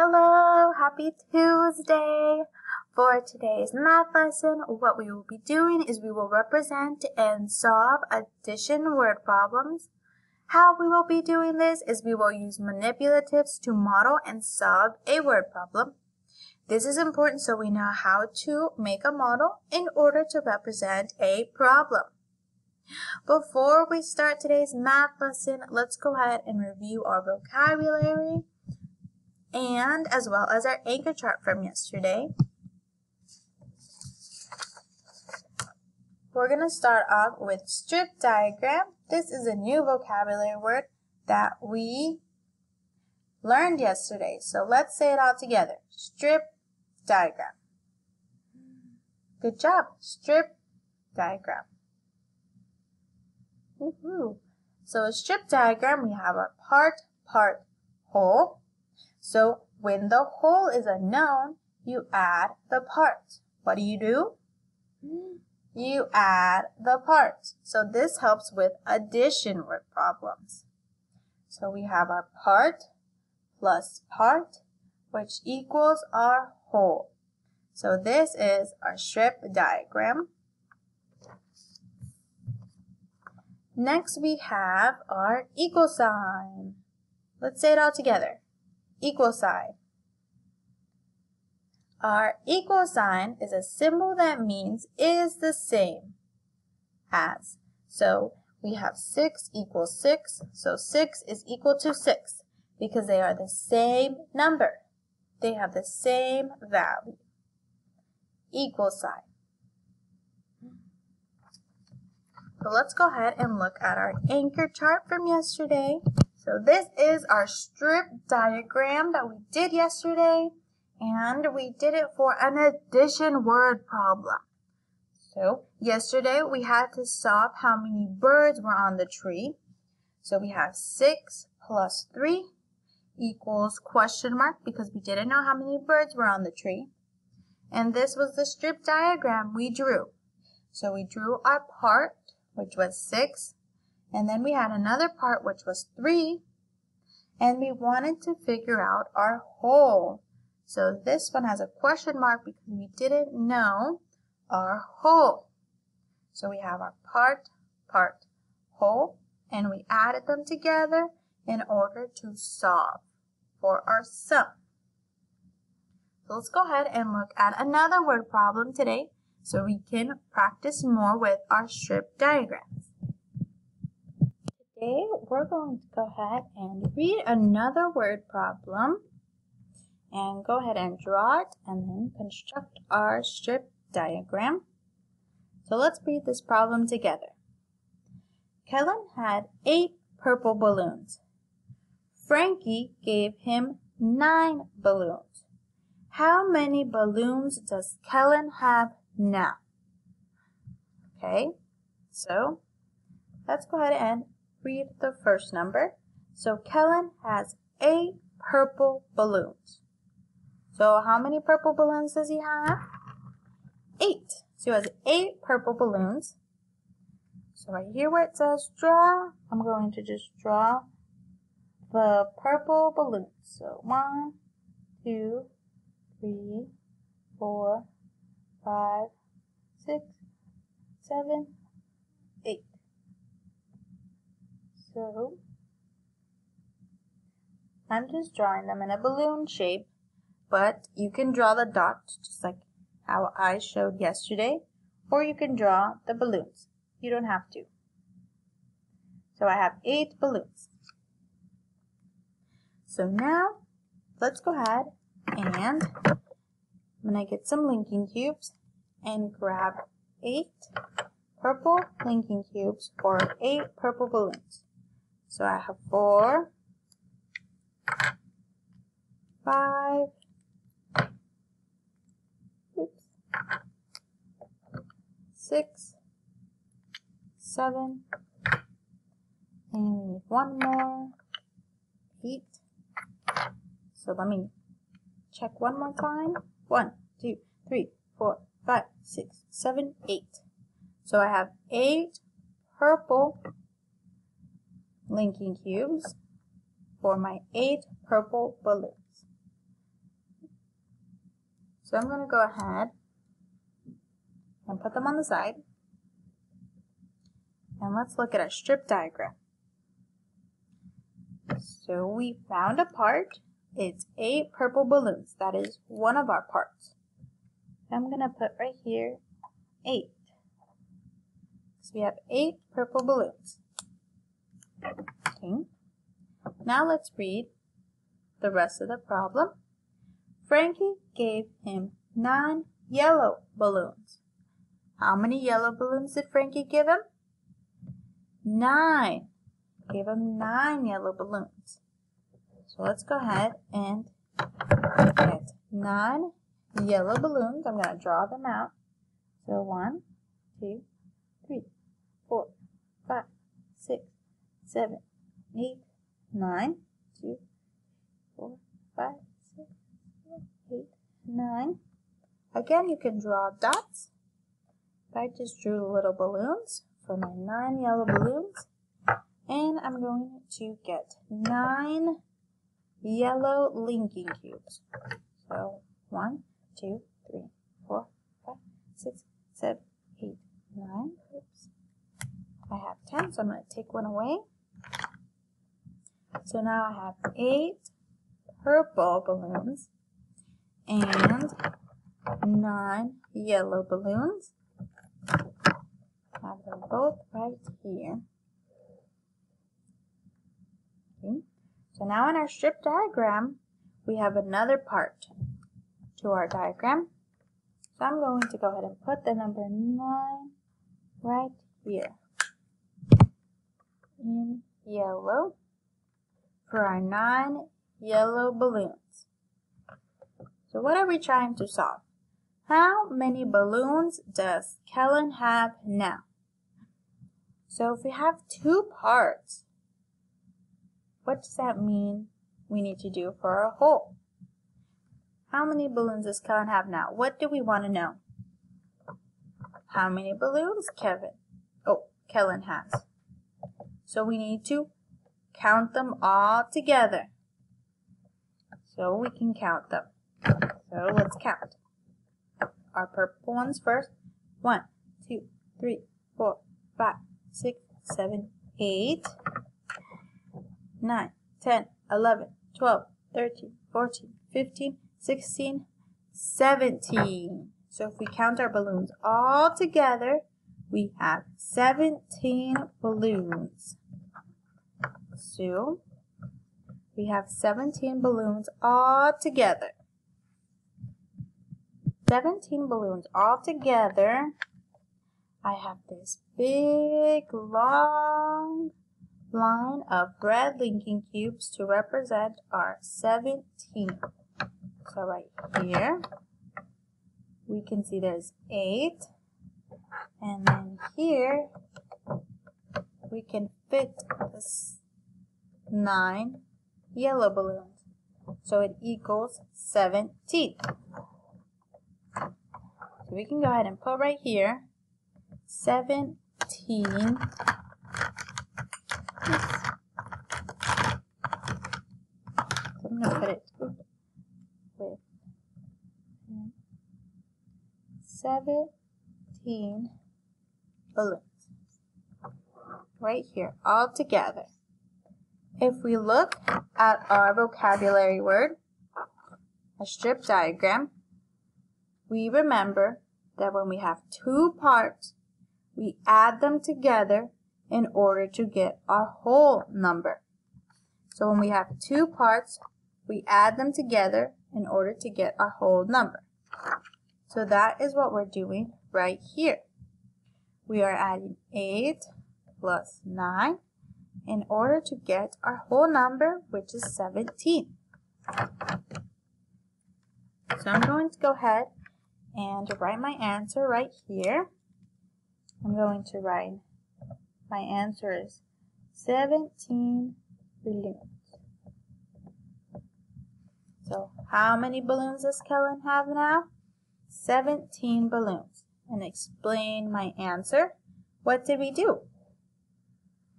Hello, happy Tuesday! For today's math lesson, what we will be doing is we will represent and solve addition word problems. How we will be doing this is we will use manipulatives to model and solve a word problem. This is important so we know how to make a model in order to represent a problem. Before we start today's math lesson, let's go ahead and review our vocabulary and as well as our anchor chart from yesterday. We're going to start off with strip diagram. This is a new vocabulary word that we learned yesterday. So let's say it all together. Strip diagram. Good job. Strip diagram. So a strip diagram, we have our part, part, whole. So when the whole is unknown, you add the parts. What do you do? You add the parts. So this helps with addition word problems. So we have our part plus part, which equals our whole. So this is our strip diagram. Next we have our equal sign. Let's say it all together equal sign. Our equal sign is a symbol that means is the same as. So we have 6 equals 6, so 6 is equal to 6 because they are the same number. They have the same value. Equal sign. So let's go ahead and look at our anchor chart from yesterday. So this is our strip diagram that we did yesterday, and we did it for an addition word problem. So yesterday we had to solve how many birds were on the tree. So we have 6 plus 3 equals question mark because we didn't know how many birds were on the tree. And this was the strip diagram we drew. So we drew our part, which was 6, and then we had another part which was 3. And we wanted to figure out our whole. So this one has a question mark because we didn't know our whole. So we have our part, part, whole, and we added them together in order to solve for our sum. So let's go ahead and look at another word problem today so we can practice more with our strip diagrams. Today we're going to go ahead and read another word problem and go ahead and draw it and then construct our strip diagram. So let's read this problem together. Kellen had eight purple balloons. Frankie gave him nine balloons. How many balloons does Kellen have now? Okay, so let's go ahead and read the first number. So Kellen has eight purple balloons. So how many purple balloons does he have? Eight. So he has eight purple balloons. So right here where it says draw, I'm going to just draw the purple balloons. So one, two, three, four, five, six, seven, eight. I'm just drawing them in a balloon shape, but you can draw the dots just like how I showed yesterday, or you can draw the balloons. You don't have to. So I have eight balloons. So now let's go ahead and I'm going to get some linking cubes and grab eight purple linking cubes or eight purple balloons. So I have four, five, oops, six, seven, and one more, eight. So let me check one more time. One, two, three, four, five, six, seven, eight. So I have eight purple linking cubes for my eight purple balloons. So I'm going to go ahead and put them on the side. And let's look at our strip diagram. So we found a part. It's eight purple balloons. That is one of our parts. I'm going to put right here eight. So we have eight purple balloons. Okay. Now let's read the rest of the problem. Frankie gave him nine yellow balloons. How many yellow balloons did Frankie give him? Nine. Gave him nine yellow balloons. So let's go ahead and get nine yellow balloons. I'm going to draw them out. So one, two, three, four, five, six, seven, eight, nine, two, four, five, six, seven, eight, nine. Again, you can draw dots. I just drew little balloons for my nine yellow balloons. And I'm going to get nine yellow linking cubes. So one, two, three, four, five, six, seven, eight, nine. Oops. I have ten, so I'm going to take one away. So now I have eight purple balloons and nine yellow balloons. Have them both right here. Okay. So now in our strip diagram, we have another part to our diagram. So I'm going to go ahead and put the number 9 right here in yellow for our 9 yellow balloons. So what are we trying to solve? How many balloons does Kellen have now? So if we have two parts, what does that mean we need to do for our whole? How many balloons does Kellen have now? What do we want to know? How many balloons Kevin? Oh, Kellen has. So we need to count them all together. So we can count them. So let's count. Our purple ones first. One, two, three, four, five, six, seven, eight, nine, ten, eleven, twelve, thirteen, fourteen, fifteen, sixteen, seventeen. So if we count our balloons all together, we have 17 balloons. So we have 17 balloons all together. 17 balloons all together. I have this big long line of red linking cubes to represent our 17. So right here, we can see there's 8. And then here, we can fit this 9 yellow balloons. So it equals 17. So we can go ahead and put right here 17 So I'm going to put it with 17 balloons right here all together. If we look at our vocabulary word, a strip diagram, we remember that when we have two parts, we add them together in order to get our whole number. So when we have two parts, we add them together in order to get our whole number. So that is what we're doing right here. We are adding 8 plus 9 in order to get our whole number, which is 17. So I'm going to go ahead and write my answer right here. I'm going to write my answer is 17 balloons. So how many balloons does Kellen have now? 17 balloons. And explain my answer. What did we do?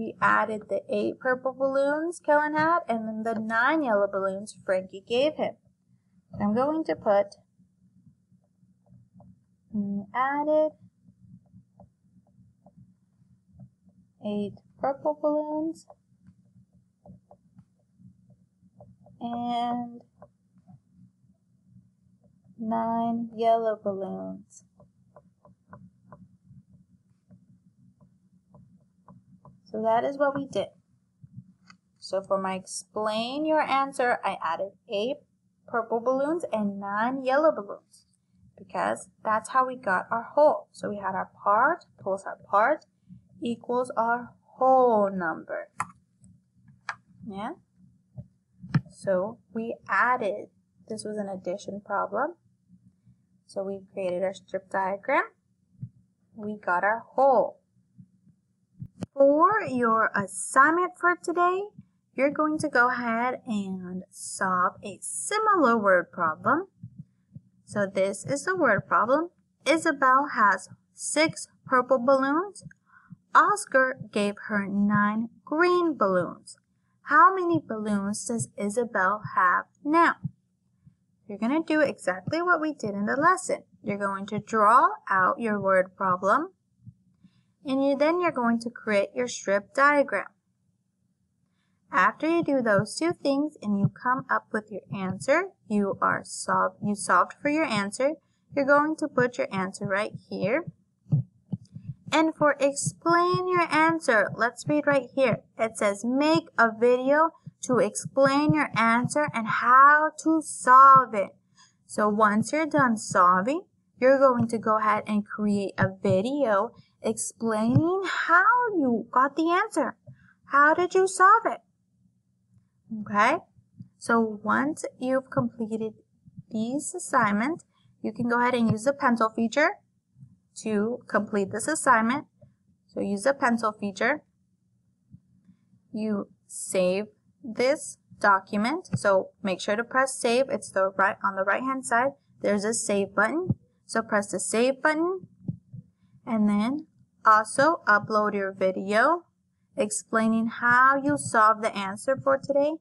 We added the 8 purple balloons Kellen had and then the 9 yellow balloons Frankie gave him. I'm going to put added eight purple balloons and nine yellow balloons. So that is what we did. So for my explain your answer, I added eight purple balloons and nine yellow balloons because that's how we got our whole. So we had our part plus our part equals our whole number. Yeah? So we added, this was an addition problem. So we created our strip diagram. We got our whole. For your assignment for today, you're going to go ahead and solve a similar word problem. So this is the word problem. Isabel has six purple balloons. Oscar gave her nine green balloons. How many balloons does Isabel have now? You're going to do exactly what we did in the lesson. You're going to draw out your word problem and you, then you're going to create your strip diagram. After you do those two things and you come up with your answer, you are solved, you solved for your answer, you're going to put your answer right here. And for explain your answer, let's read right here. It says make a video to explain your answer and how to solve it. So once you're done solving, you're going to go ahead and create a video explaining how you got the answer. How did you solve it? Okay, so once you've completed these assignments, you can go ahead and use the pencil feature to complete this assignment. So use the pencil feature. You save this document. So make sure to press save. It's the right on the right hand side. There's a save button. So press the save button and then also upload your video explaining how you solve the answer for today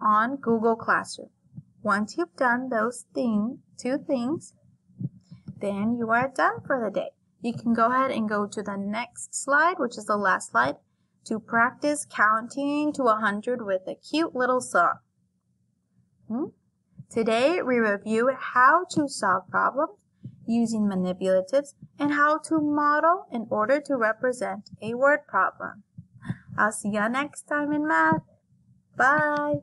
on Google Classroom. Once you've done those thing, two things, then you are done for the day. You can go ahead and go to the next slide, which is the last slide, to practice counting to 100 with a cute little song. Hmm? Today, we review how to solve problems using manipulatives and how to model in order to represent a word problem. I'll see you next time in math. Bye.